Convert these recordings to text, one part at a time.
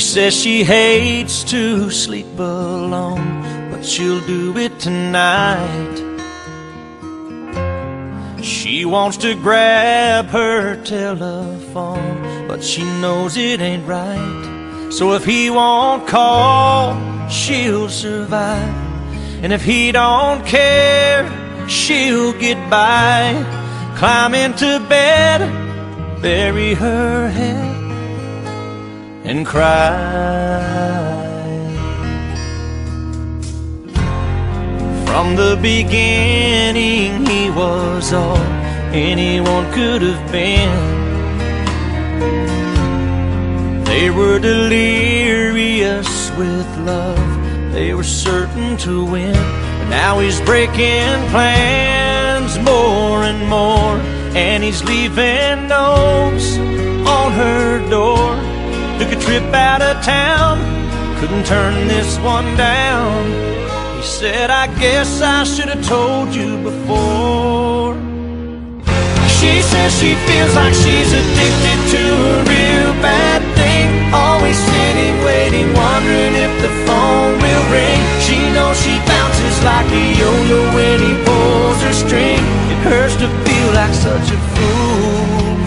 She says she hates to sleep alone, but she'll do it tonight. She wants to grab her telephone, but she knows it ain't right. So if he won't call, she'll survive. And if he don't care, she'll get by. Climb into bed, bury her head, and cry. From the beginning, he was all anyone could have been. They were delirious with love, they were certain to win. But now he's breaking plans more and more, and he's leaving notes Out of town, couldn't turn this one down. He said, I guess I should have told you before. She says she feels like she's addicted to a real bad thing. Always sitting, waiting, wondering if the phone will ring. She knows she bounces like a yo-yo when he pulls her string. It hurts to feel like such a fool.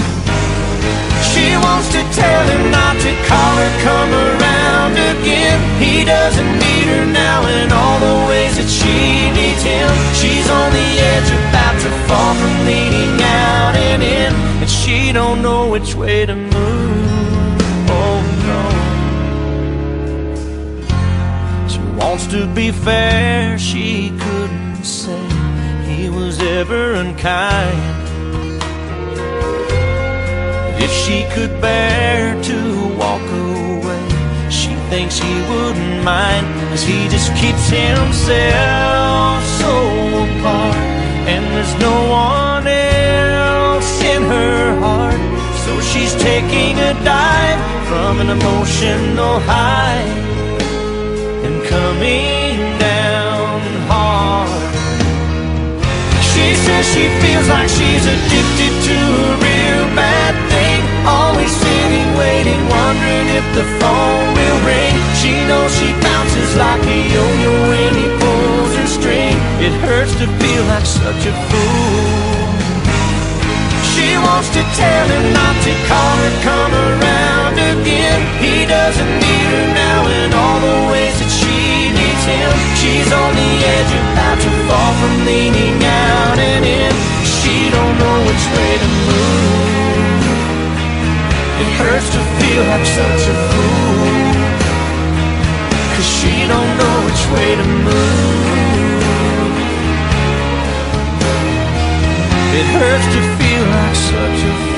She wants to tell him not call her, come around again. He doesn't need her now in all the ways that she needs him. She's on the edge, about to fall from leaning out and in, and she don't know which way to move. Oh no. She wants to be fair, she couldn't say he was ever unkind. If she could bear to thinks he wouldn't mind. Cause he just keeps himself so apart. And there's no one else in her heart. So she's taking a dive from an emotional high and coming down hard. She says she feels like she's addicted to bounces like a yo-yo when he pulls her string. It hurts to feel like such a fool. She wants to tell him not to call her, come around again. He doesn't need way to move. It hurts to feel like such a